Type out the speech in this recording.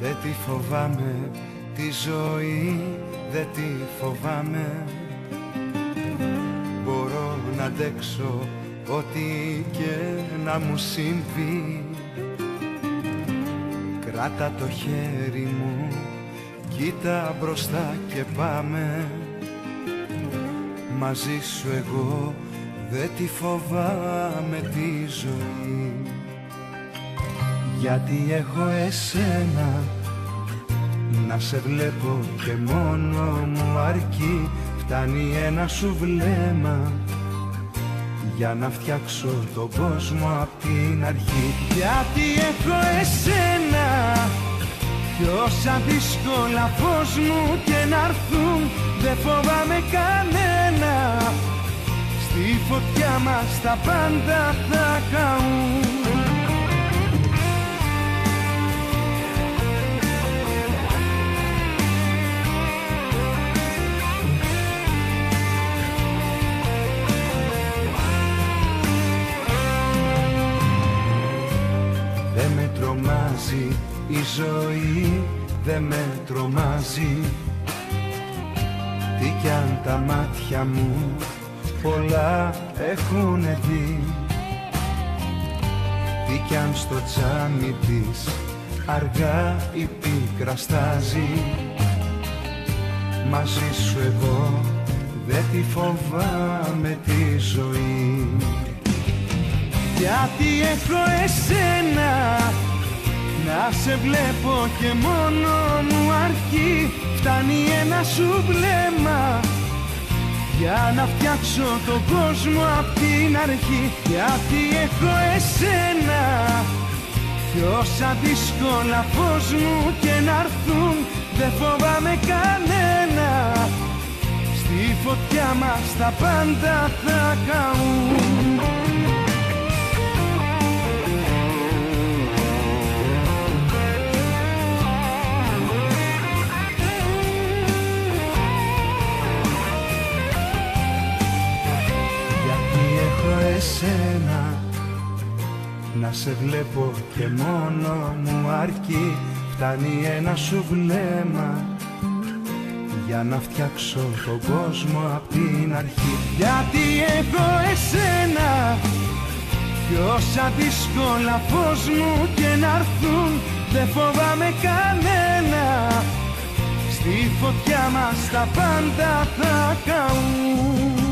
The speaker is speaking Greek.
Δεν τη φοβάμαι τη ζωή δεν τη φοβάμαι. Μπορώ να αντέξω ό,τι και να μου συμβεί. Κράτα το χέρι μου, κοίτα μπροστά και πάμε. Μαζί σου εγώ δεν τη φοβάμαι τη ζωή Γιατί έχω εσένα να σε βλέπω και μόνο μου αρκεί. Φτάνει ένα σου βλέμμα για να φτιάξω τον κόσμο απ' την αρχή. Γιατί έχω εσένα κι όσα δύσκολα φως μου και να έρθουν δεν φοβάμαι κανένα. Στη φωτιά μας τα πάντα θα καούν η ζωή δεν με τρομάζει. Τι κι αν τα μάτια μου πολλά έχουν δει. Τι κι αν στο τζάμι της αργά η πίκρα στάζει. Μαζί σου εγώ δεν τη φοβάμαι τη ζωή Γιατί έχω εσένα να σε βλέπω και μόνο μου αρκεί. Φτάνει ένα σου βλέμμα Για να φτιάξω τον κόσμο απ' την αρχή. Γιατί έχω εσένα Κι όσα δύσκολα φως μου και να έρθουν Δεν φοβάμαι κανένα. Στη φωτιά μας τα πάντα θα καούν εσένα. Να σε βλέπω και μόνο μου αρκεί. Φτάνει ένα σου βλέμμα. Για να φτιάξω τον κόσμο απ' την αρχή. Γιατί έχω εσένα; Κι όσα δύσκολα φως μου και να έρθουν δεν φοβάμαι κανένα. Στη φωτιά μας τα πάντα θα καούν